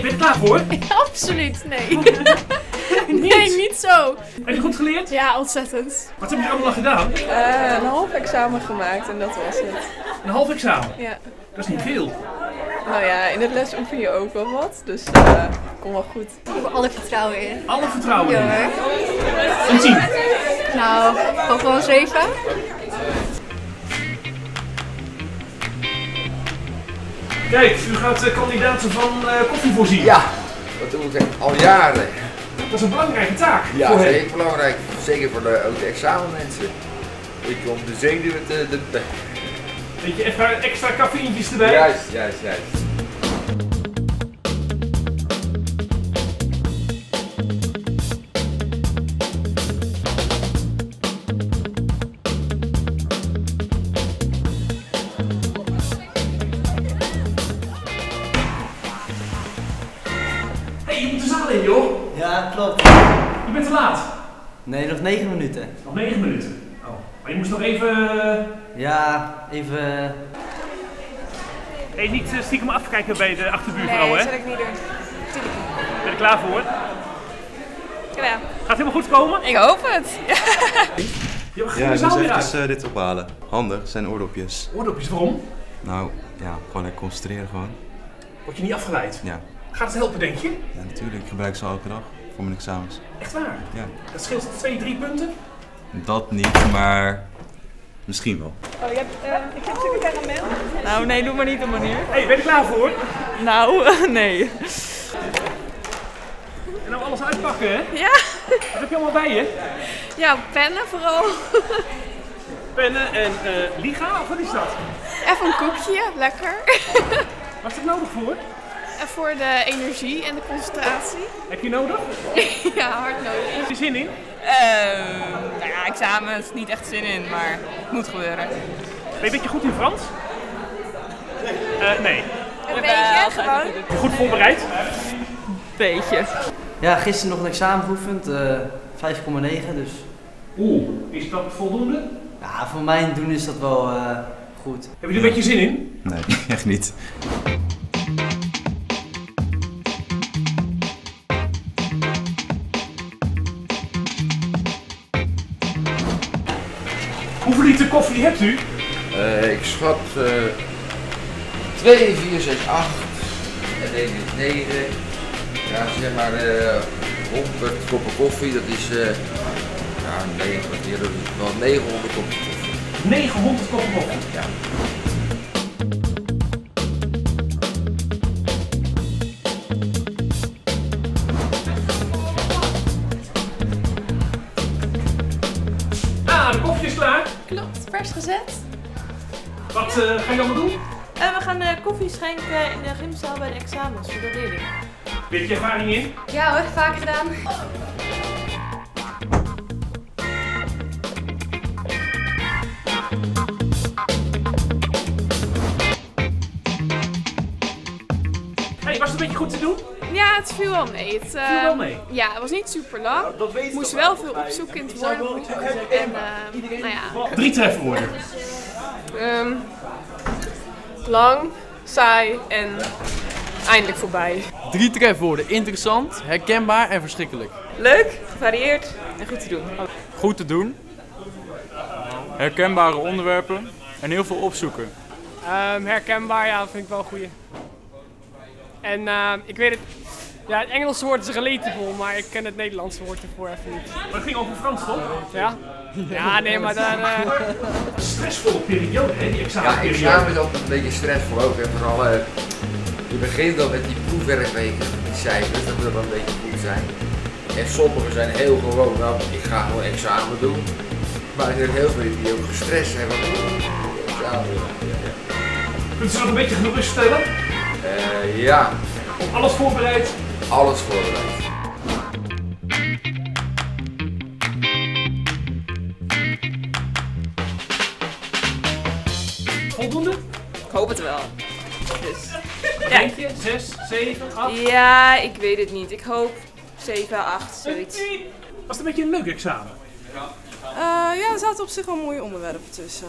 klaar voor? Absoluut, nee. nee, niet zo. Heb je goed geleerd? Ja, ontzettend. Wat heb je allemaal al gedaan? Eh, een half examen gemaakt en dat was het. Een half examen. Ja. Dat is niet veel. Nou ja, in het les oefen je ook wel wat, dus uh, kom wel goed. Ik heb er alle vertrouwen in. Alle vertrouwen Ja in. hoor. Een 10. Nou, ook wel een 7. Kijk, u gaat eh, kandidaten van eh, koffie voorzien. Ja, dat doe ik al jaren. Dat is een belangrijke taak Ja, voor dat is heel belangrijk. Zeker voor de, ook de examenmensen. Ik om de zenuwen te... De, de, Beetje extra, extra cafeïntjes erbij. juist, juist, juist. Ja, klopt. Je bent te laat. Nee, nog 9 minuten. Nog 9 minuten. Oh. Maar je moest nog even... eh, Ja, even. Hey, niet eh, stiekem afkijken bij de achterbuurvrouw, Nee, hè? dat zal ik niet doen. Tuurlijk niet. Ben je er klaar voor? Gedaan. Gaat het helemaal goed komen? Ik hoop het. Je gaat Ja, ik moest uit. eh, dit ophalen. Handig, zijn oordopjes. Oordopjes, waarom? Nou, ja, gewoon lekker concentreren gewoon. Word je niet afgeleid? Ja. Gaat het helpen, denk je? ja, natuurlijk. Ik gebruik ze elke dag voor mijn examens. Echt waar? Ja. Dat scheelt 2, 3 punten? Dat niet, maar misschien wel. Oh, je hebt, ik heb natuurlijk caramel. Nou, nee, doe maar niet op manier. Hé, hey, ben je klaar voor? Nou, nee. En nou alles uitpakken, hè? Ja. Wat heb je allemaal bij je? Ja, pennen vooral. Pennen en eh liga, of wat is dat? Even een koekje, lekker. Wat is er nodig voor? En voor de energie en de concentratie. Heb je nodig? Ja, hard nodig. Heb je zin in? nou ja, examen is niet echt zin in, maar het moet gebeuren. Ben je een beetje goed in Frans? Eh, nee. Een beetje, gewoon. Goed voorbereid? Beetje. Ja, gisteren nog een examen geoefend, eh 5,9. Dus Oeh, is dat voldoende? ja, voor mijn doen is dat wel eh, goed. Heb je er een beetje zin in? Nee, echt niet. Liter koffie hebt u? Eh, ik schat eh 2, 4, 6, 8 en 1 is 9. Ja, zeg maar eh 100 koppen koffie, dat is eh ja, 9 kwartier, dat is wel 900 koppen koffie. 900 koppen koffie. Ja. Ah, de koffie is klaar. Klopt, vers gezet. Wat eh, ga je allemaal doen? En we gaan eh, koffie schenken in de gymzaal bij de examens voor de leerlingen. Heb je ervaring in? Ja hoor, vaker gedaan. Hey, was het een beetje goed te doen? Ja, het viel wel mee. Het, eh, Viel wel mee? Ja, het was niet super lang. Moest wel veel opzoeken in. En eh, nou ja, Drie trefwoorden. Ehm, lang, saai en eindelijk voorbij. Drie trefwoorden. Interessant, herkenbaar en verschrikkelijk. Leuk, gevarieerd en goed te doen. Goed te doen. Herkenbare onderwerpen. En heel veel opzoeken. Ehm, herkenbaar, ja, dat vind ik wel een goeie. En ehm, ik weet het, ja, het Engelse woord is relatable, maar ik ken het Nederlandse woord ervoor even niet. Maar het ging over Frans, toch? Ja? Ja, nee, maar dan... eh, Een stressvolle periode, hè, die Ja, examenperiode. examen is altijd een beetje stressvol ook. En vooral, eh, je begint dan met die proefwerkweken, die cijfers, dat moet dan een beetje goed zijn. En sommigen zijn heel gewoon, nou, ik ga gewoon examen doen. Maar er zijn heel veel die ook gestrest oh, examen, ja, ja. Kunt u nog een beetje geruststellen? Eh, ja, Alles voorbereid? alles voorbereid. Voldoende? Ik hoop het wel. Dus. Denk je? Zes, zeven, acht? Ja, ik weet het niet. Ik hoop 7, 8, zoiets. Was het een beetje een leuk examen? ja, er zaten op zich wel mooie onderwerpen tussen.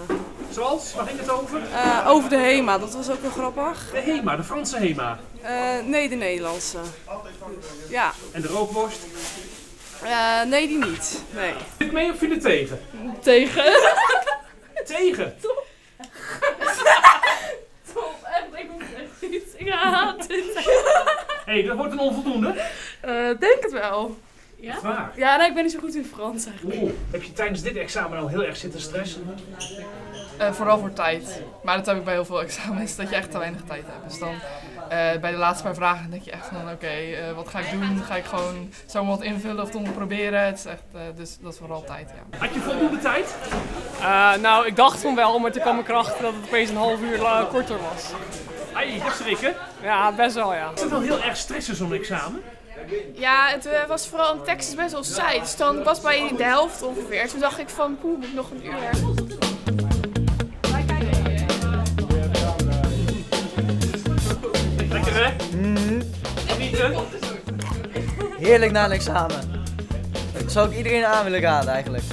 Zoals? Waar ging het over? Eh, over de HEMA, dat was ook wel grappig. De HEMA, de Franse HEMA. Eh, nee, de Nederlandse. Ja. En de rookworst? Eh, nee, die niet. Nee. Vind je het mee of vind je het tegen? Tegen. Tegen? Top, echt, ik moet echt niet. Ik haat dit. Hé, hey, dat wordt een onvoldoende. Eh, denk het wel. Ja? Echt waar? Ja, nee, ik ben niet zo goed in Frans eigenlijk. Oeh, heb je tijdens dit examen al heel erg zitten stressen? Eh, vooral voor tijd. Maar dat heb ik bij heel veel examens, dat je echt te weinig tijd hebt. Dus dan eh, bij de laatste paar vragen denk je echt van oké, eh, wat ga ik doen? Ga ik gewoon zomaar wat invullen of toch proberen? Het is echt, eh, dus dat is vooral tijd, ja. Had je voldoende tijd? Eh, nou, ik dacht van wel, maar toen kwam ik erachter dat het opeens een half uur korter was. Ai, dat schrikken. Ja, best wel ja. Is het wel heel erg stressen zo'n examen? Ja, het eh, was vooral een tekst is best wel saai. Dus dan was bij de helft ongeveer. Toen dacht ik van, poeh, moet ik nog een uur. Lekker hè? Genieten. Heerlijk na een examen. Dat zou ik iedereen aan willen raden eigenlijk.